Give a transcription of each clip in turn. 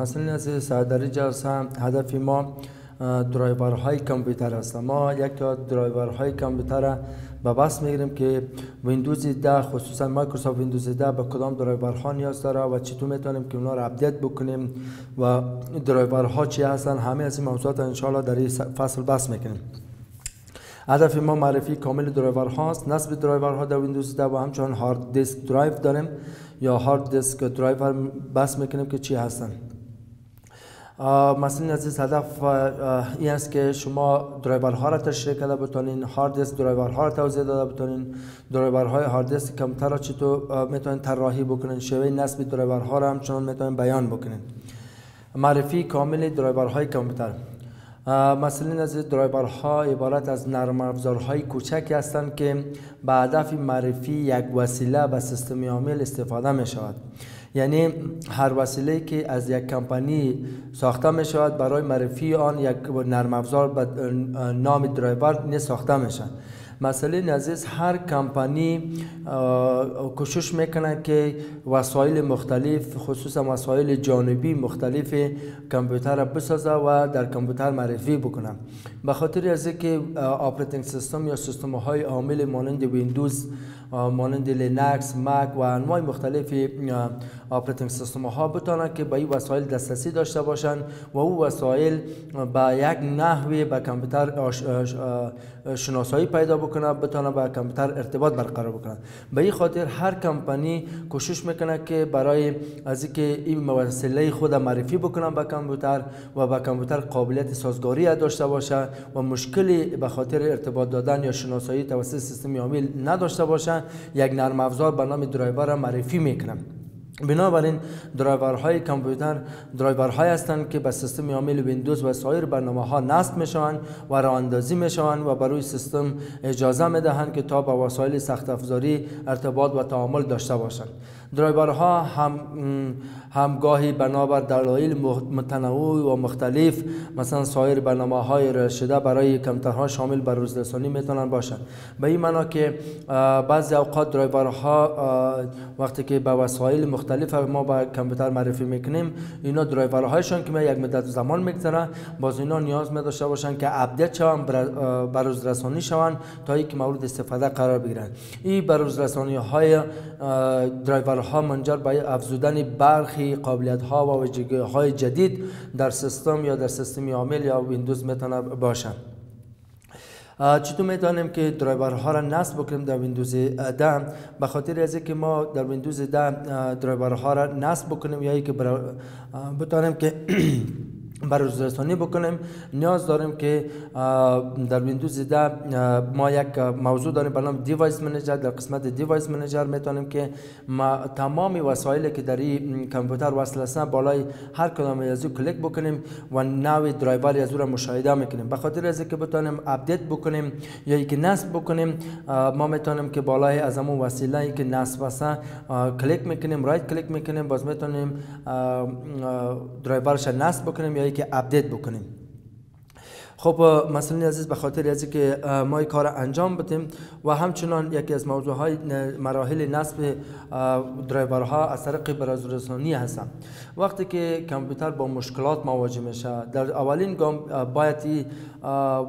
مثلا از سعدری جلسه هدف ما های کامپیوتر است. ما یک تا های کامپیوتر به بس می‌گیریم که ویندوز 10 خصوصا مایکروسافت ویندوز 10 به کدام ها نیاز داره و چطور می‌تونیم که اونا رو اپدیت بکنیم و ها چی هستن همه از این موضوعات ان در این فصل بس می‌کنیم. هدف ما معرفی کامل درایور هاست نصب درایور ها در ویندوز 10 و همچنان هارد دیسک درایو داریم یا hard disk driver بحث می‌کنیم که چی هستن. محصلان عزیز هدف این است که شما درایور ها را تشریح کرده بتونین hard disk driver ها را توضیح داده بتونین. درایور های hard disk کمپیوتر را چطور می‌تونین طراحی بکنین. شیوه نصب درایور ها را همچنان می‌تونین بیان بکنین. معرفی کامل درایور های کامپیوتر محصلان عزیز ها عبارت از نرم افزارهای کوچکی هستند که به هدف معرفی یک وسیله به سیستم عامل استفاده می شود یعنی هر وسیله که از یک کمپانی ساخته می شود برای معرفی آن یک نرم افزار به نام درایور ساخته می شود مسئله عزیز هر کمپانی کوشش می‌کنه که وسایل مختلف خصوصا وسایل جانبی مختلف کامپیوتر را بسازه و در کامپیوتر معرفی بکنه به خاطر از اینکه operating system یا سیستم های عامل مانند ویندوز مانند لینکس مک و انواع مختلف operating system ها بتونن که به این وسایل دسترسی داشته باشن و او وسایل به یک نحوی به کامپیوتر شناسایی پیدا بکنه بتونه با کامپیوتر ارتباط برقرار بکنه به این خاطر هر کمپانی کوشش می‌کنه که برای از اینکه این وسیله خود معرفی بکنه به کامپیوتر و به کامپیوتر قابلیت سازگاری داشته باشه و مشکلی به خاطر ارتباط دادن یا شناسایی توسط سیستم عامل نداشته باشه یک نرم افزار به نام درایور معرفی می‌کنه بنابراین درایورهای کامپیوتر درایورهای هستند که به سیستم عامل ویندوز و سایر برنامه ها نصب می شوند و راه اندازی می شوند و برای سیستم اجازه می دهند که تا با وسایل سخت افزاری ارتباط و تعامل داشته باشند. درایورها هم هم گاهی بنابر دلایل متنوع و مختلف مثلا سایر برنامه های رشده برای کمپیوترها شامل بروزرسانی می‌تونن باشند به این معنا که بعضی اوقات درایورها وقتی که به وسایل مختلف ما با کامپیوتر معرفی می‌کنیم اینا درایورهایشان که یک مدت زمان میگذره باز اینا نیاز می داشته باشن که update شوند بروزرسانی شوند تا اینکه مورد استفاده قرار بگیرن. این بر رسانی های درایورها منجر به افزودن برخی قابلیت ها و ویژگی های جدید در سیستم یا در سیستم عامل یا ویندوز می‌تونه باشند چطور می‌تونیم که ها را نصب بکنیم در ویندوز 10 به خاطر از که ما در ویندوز 10 ها را نصب بکنیم یا که بتونیم که برای بکنیم. نیاز داریم که در ویندوز 10 ما یک موضوع داریم به نام device manager. در قسمت device manager می‌تونیم که ما تمام وسایلی که در این کامپیوتر وصل هستن بالای هر کدام ازی کلیک بکنیم و نوع درایور ازی را مشاهده می‌کنیم. به خاطر از که بتونیم update بکنیم یا اینکه نصب بکنیم ما می‌تونیم که بالای از همون وسیله که نصب هست کلیک می‌کنیم right click می‌کنیم. باز می‌تونیم درایورش نصب بکنیم یا 이렇게 업데이트 보크는 خب مثلا عزیز به خاطر از که ما کار انجام بدیم و همچنان یکی از موضوع های مراحل نصب درایورها از طریق برازرسانی هستن. وقتی که کامپیوتر با مشکلات مواجه میشه در اولین گام باید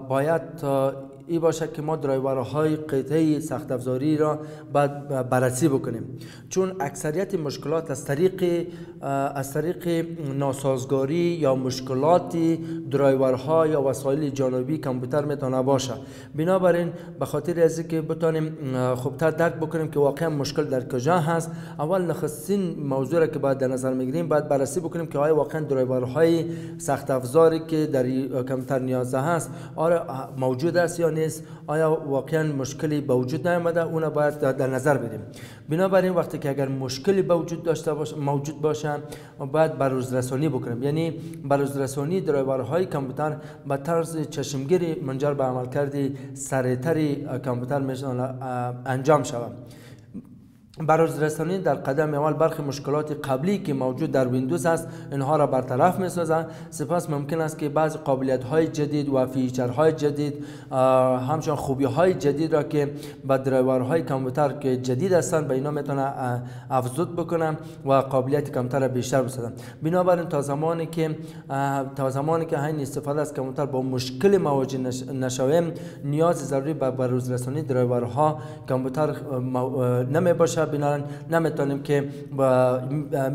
باید ای باشه که ما درایورهای قطعه سخت افزاری را بعد بررسی بکنیم. چون اکثریت مشکلات از طریق از طریق ناسازگاری یا مشکلات درایورها یا وسایل جانبی کامپیوتر می‌تونه باشه بنابراین به خاطر از اینکه بتونیم خوبتر درک بکنیم که واقعا مشکل در کجا هست اول نخستین موضوع را که باید در نظر می‌گیریم باید بررسی بکنیم که آیا واقعا درایورهای سخت افزاری که در کامپیوتر نیازه هست آیا موجود است یا نیست آیا واقعا مشکلی به وجود نیامده اون باید در نظر بدیم بنابراین وقتی که اگر مشکلی به وجود داشته باشه موجود باشه باید بروز رسانی بکنیم. یعنی بروز رسانی درایورهای کامپیوتر به طرز چشمگیری منجر به عملکرد سریعتری کامپیوتر میشن انجام شود. بروز رسانی در قدم اول برخی مشکلات قبلی که موجود در ویندوز است اینها را برطرف می سازد سپس ممکن است که بعض قابلیت های جدید و feature های جدید همچنان خوبی های جدید را که به درایور های کامپیوتر که جدید هستند به اینا می‌تونه افزود بکنم و قابلیت کمپیوتر بیشتر بسازم. بنابراین تا زمانی که تا زمانی که این استفاده از کامپیوتر با مشکل مواجه نشویم نیاز ضروری به بروز رسانی ها کامپیوتر نمی باشه بنابراین نمی‌تونیم که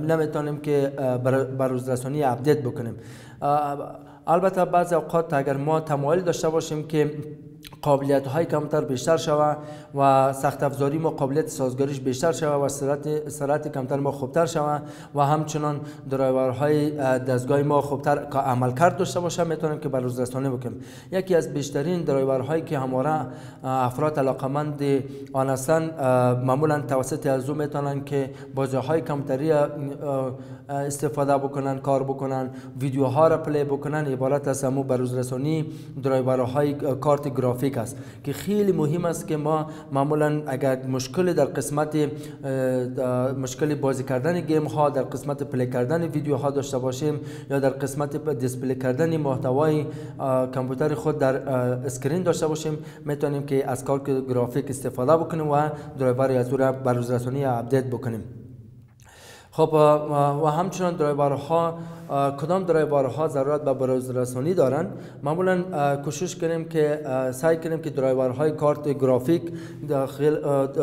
نمی‌تونیم که بروز رسانی update بکنیم. البته بعضی اوقات اگر ما تمایل داشته باشیم که قابلیت های کمتر بیشتر شود و سخت افزاری ما قابلیت سازگاریش بیشتر شود و سرعت سرعت کمتر ما خوبتر شود و همچنان های دستگاه ما خوبتر عمل کرد داشته باشه می‌تونیم که بر روز رسانی بکنیم. یکی از بیشترین هایی که همواره افراد علاقمند آن هستند معمولا توسط از او می‌تونن که بازی های کمتری استفاده بکنن کار بکنن ویدیوها را play بکنن از همو بروز رسانی های کارت گرافیک است که خیلی مهم است که ما معمولا اگر مشکل در قسمت مشکل بازی کردن game ها در قسمت play کردن ویدیو ها داشته باشیم یا در قسمت display کردن محتوای کامپیوتر خود در screen داشته باشیم می‌تونیم که از کارت گرافیک استفاده بکنیم و درایور از او را بروز رسانی update بکنیم. خب و همچنان درایورها کدام درایورها ضرورت به بروزرسانی دارند معمولا کوشش کنیم که سعی کنیم که درایورهای کارت گرافیک داخل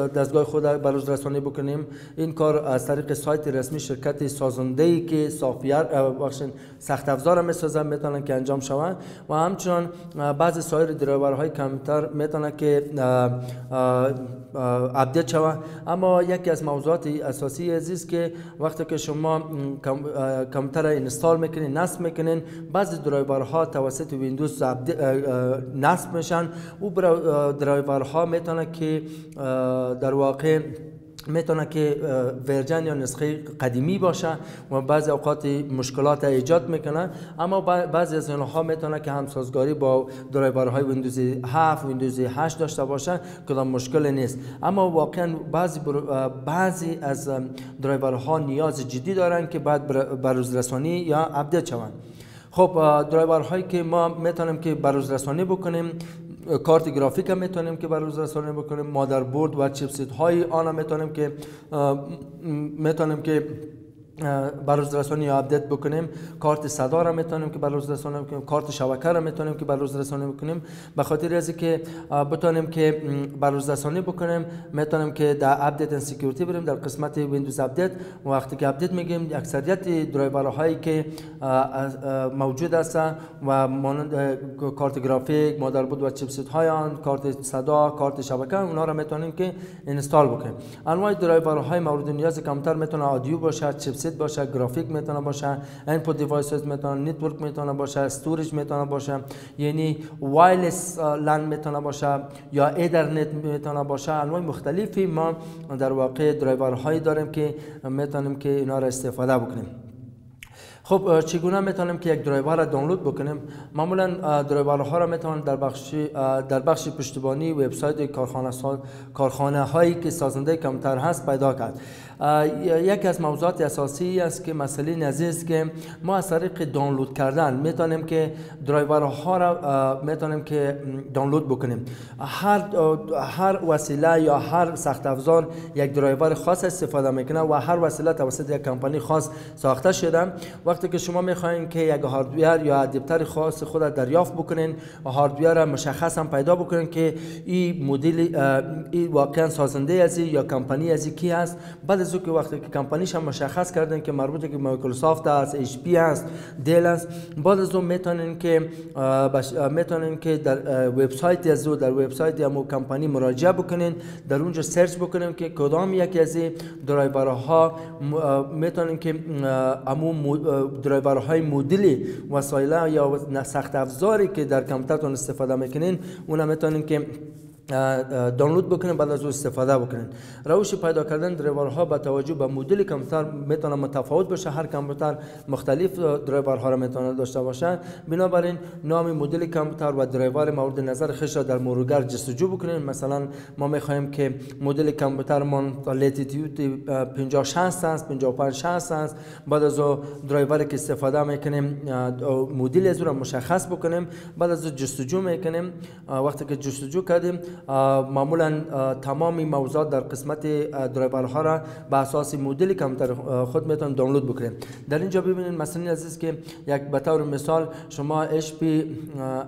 دستگاه خود بروزرسانی بکنیم. این کار از طریق سایت رسمی شرکت سازنده ای که سافیر بخشن سخت افزار می‌سازن می‌تونن که انجام شوند و همچنان بعضی سایر درایورهای کامپیوتر می‌تونن که update شوند اما یکی از موضوعات اساسی عزیز که وقتی که شما کامپیوتر install می‌کنین نصب می‌کنین بعضی درایورها توسط ویندوز نصب میشن. او درایورها می‌تونه که در واقع می‌تونه که version یا نسخه قدیمی باشه و بعضی اوقات مشکلات ایجاد می‌کنه. اما بعضی از اینها می‌تونه که همسازگاری با درایورهای ویندوز 7 ویندوز 8 داشته باشه کدام مشکل نیست. اما واقعا بعضی بعضی از درایورها نیاز جدی دارن که بعد بروز رسانی یا update شوند. خب درایورهایی که ما می‌تونیم که بروز رسانی بکنیم کارت گرافیک هم می‌تونیم که بروز رسانی بکنیم motherboard و chipset های آن هم می‌تونیم که می‌تونیم که بروز رسانی update بکنیم کارت صدا را می‌تونیم که بروز رسانی بکنیم کارت شبکه را می‌تونیم که بروز رسانی بکنیم. به خاطر از که بتونیم که بروز رسانی بکنیم می‌تونیم که در update security بریم. در قسمت ویندوز update وقتی که update میگیم اکثریت درایورهایی که موجود است و مانند کارت گرافیک بود و chipset های آن کارت صدا کارت شبکه اونا را می‌تونیم که install بکنیم. انواع درایورهای مورد نیاز کمپیوتر می‌تونه audio باشه chipset باشه graphic می‌تونه باشه input devices می‌تونه network می‌تونه باشه storage می‌تونه باشه یعنی wireless LAN می‌تونه باشه یا ethernet می‌تونه باشه. انواع مختلفی ما در واقع درایورهایی داریم که می‌تونیم که اینا را استفاده بکنیم. خب چگونه می‌تونیم که یک درایور را دانلود بکنیم؟ معمولا درایورها را می‌تونیم در بخش در بخش پشتیبانی وبسایت کارخانه کارخانه هایی که سازنده کمتر هست پیدا کرد. یکی از موضوعات اساسی است که مسئله نزدیک که ما از طریق دانلود کردن می‌تونیم که درایورها را می‌تونیم که دانلود بکنیم. هر هر وسیله یا هر سخت افزار یک درایور خاص استفاده می‌کنه و هر وسیله توسط یک کمپانی خاص ساخته شده. وقتی که شما می‌خواین که یک هاردویر یا ادپتر خاص خود دریافت بکنین و hardware مشخص هم پیدا بکنین که این مدل این واقعا سازنده ازی یا کمپانی ازی کی هست. بعد از که وقتی که کمپانیش هم مشخص کردن که مربوط که مایکروسافت است HP است Dell است. بعد از اون می‌تونین که می‌تونین که در وبسایت از در وبسایت همو کمپانی مراجعه بکنین در اونجا search بکنین که کدام یکی از درایورها می‌تونین که همو درایورهای مدل وسایل یا سخت افزاری که در کامپیوترتون استفاده می‌کنین اونم می‌تونین که دانلود بکنین بعد از او استفاده بکنین روش پیدا کردن ها با توجه به مدل کامپیوتر می‌تونه متفاوت باشه. هر کامپیوتر مختلف ها را می‌تونه داشته باشه. بنابراین نام مدل کامپیوتر و درایور مورد نظر خش را در مرورگر جستجو بکنین مثلا ما می‌خوایم که مدل کامپیوتر من Latitude 50 60 است 55 60 است. بعد از درایور که استفاده می‌کنیم مدل از را مشخص بکنیم. بعد از جستجو می‌کنیم. وقتی که جستجو کردیم معمولا تمام موضوعات در قسمت ها را به اساس مدل کامپیوتر خود میتون دانلود بکنید. در اینجا ببینید مثلا عزیز که یک به طور مثال شما HP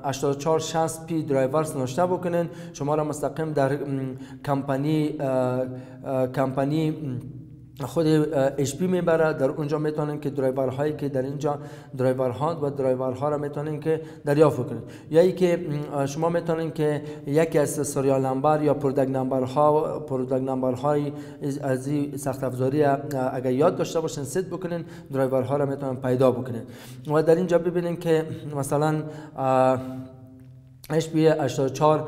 8460 p drivers نوشته بکنین. شما را مستقیم در کمپانی کمپانی خود HP می‌بره. در اونجا می‌تونین که درایور هایی که در اینجا درایور ها و درایور ها را می‌تونین که دریافت کنید یا ای که شما می‌تونین که یکی از serial number یا product number ها product number های از این سخت افزاری اگر یاد داشته باشین ست بکنین درایور ها را می‌تونن پیدا بکنین و در اینجا ببینین که مثلا HP 84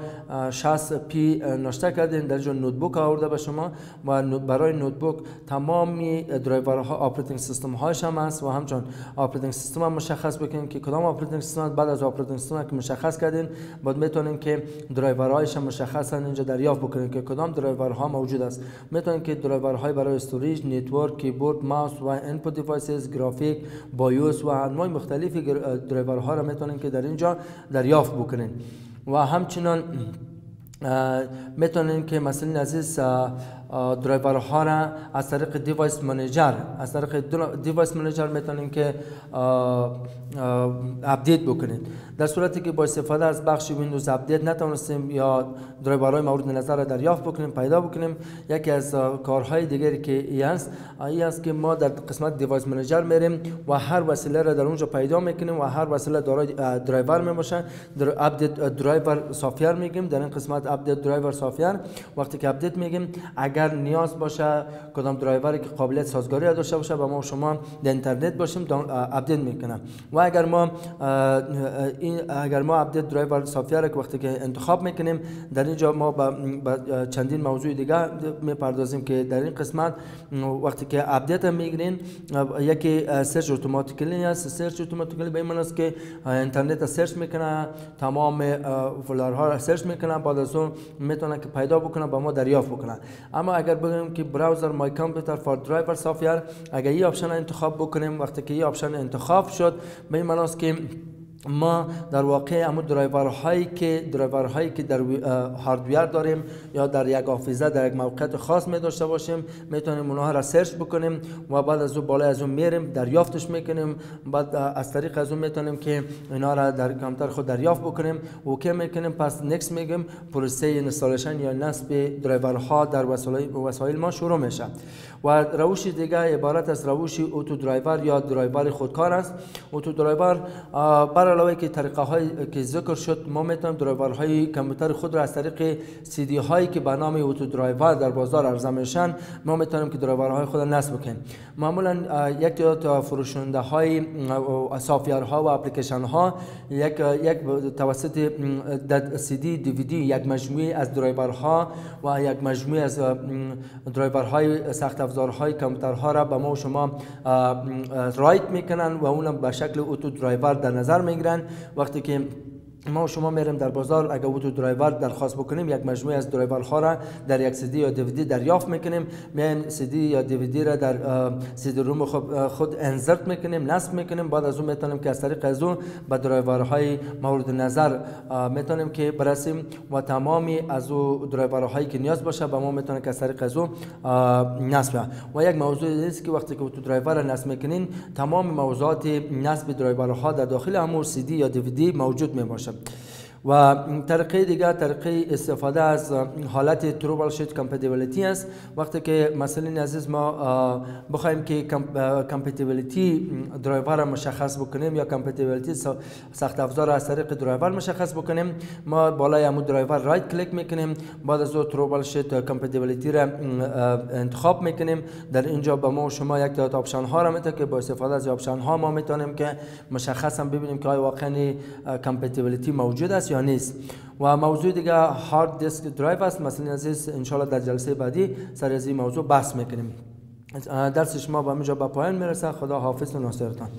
60 p نوشته کردین. در اینجا notebook آورده به شما و برای notebook تمامی درایورها operating system هاش هم است و همچون operating system هم مشخص بکنین که کدام operating system بعد از operating system که مشخص کردین بعد می‌تونین که درایورهایش هم مشخصا اینجا دریافت بکنین که کدام درایورها موجود است. می‌تونین که درایورهای برای storage network keyboard mouse و input devices graphic BIOS و انواع مختلفی درایورها را می‌تونین که در اینجا دریافت بکنین. و همچنان می‌تونین که محصلین عزیز ها را از طریق device manager از طریق device manager می‌تونین که update بکنید. در صورتی که با استفاده از بخش Windows Update نتونستیم یا های مورد نظر را دریافت بکنیم پیدا بکنیم. یکی از کارهای دیگری که ای است ای است که ما در قسمت device manager میریم و هر وسیله را در اونجا پیدا می‌کنیم و هر وسیله دارای درایور می باشه در update driver software میگیم. در این قسمت update driver software وقتی که update میگیم اگر نیاز باشه کدام درایوری که قابلیت سازگاری داشته باشه با ما شما در اینترنت باشیم update می‌کنه و اگر ما این اگر ما update driver software که وقتی که انتخاب می‌کنیم در اینجا ما با چندین موضوع دیگه می‌پردازیم که در این قسمت وقتی که update می‌گیرین یکی search automatically است search automatically به این معنی است که اینترنت search می‌کنه تمام folder ها را search می‌کنه بعد از اون می‌تونه که پیدا بکنه با ما دریافت بکنه. اما اگر بگیم که browse my computer for driver software اگر این option انتخاب بکنیم وقتی که این option انتخاب شد به این معنی است که ما در واقع امو هایی که هایی که در hardware داریم یا در یک آفیزه در یک موقعیت خاص می داشته باشیم می‌تونیم اونها را search بکنیم و بعد از اون بالای از اون میریم دریافتش می‌کنیم. بعد از طریق از اون می‌تونیم که اینا را در کامپیوتر خود دریافت بکنیم. OK می‌کنیم پس نکس میگیم پروسه installation یا نصب ها در وسایل ما شروع میشه. و روش دیگه عبارت از روش auto driver یا درایور خودکار است. auto driver بر علاوه که طریقه های که ذکر شد ما می‌تونیم درایور های کامپیوتر خود را از طریق سی دی هایی که به نام auto driver در بازار عرضه میشن ما می‌تونیم که درایور های خود نصب کنیم معمولا یک تا فروشنده های software ها و اپلیکیشن ها یک یک توسط سی دی دی وی دی یک مجموعه از ها و یک مجموعه از های سخت افزارهای کامپیوترها را به ما و شما write می‌کنن و اونم به شکل auto driver در نظر می‌گیرن. وقتی که ما شما میریم در بازار. اگر auto driver درخواست بکنیم یک مجموعه از ها را در یک سیدی یا دیویدی دریافت می‌کنیم. میایم سیدی یا دیویدی را در CD-ROM خود, خود insert می‌کنیم نصب می‌کنیم. بعد از اون می‌تونیم که از طریق از اون به های مورد نظر می‌تونیم که برسیم و تمامی از او هایی که نیاز باشه به ما می‌تونیم که از طریق از اون نصب و یک موضوع است که وقتی که auto driver را نصب می‌کنین تمام موضوعات نصب ها در داخل امو سیدی یا دیویدی موجود می uh, و طریقه دیگر طریقه استفاده از حالت troubleshoot compatibility است. وقتی که محصلین عزیز ما بخوایم که compatibility درایور مشخص بکنیم یا compatibility سخت افزار از طریق درایور مشخص بکنیم ما بالای همون درایور right click می‌کنیم بعد از troubleshoot compatibility را انتخاب می‌کنیم. در اینجا به ما شما یک تا option ها را میده که با استفاده از option ها ما می‌تونیم که مشخصا ببینیم که آیا واقعا compatibility موجود است یا نیست. و موضوع دیگه hard disk drive است. محصلین عزیز انشالله در جلسه بعدی سر از این موضوع بحث می‌کنیم. درس شما با اینجا به پایان می‌رسه خدا حافظ و ناصرتان.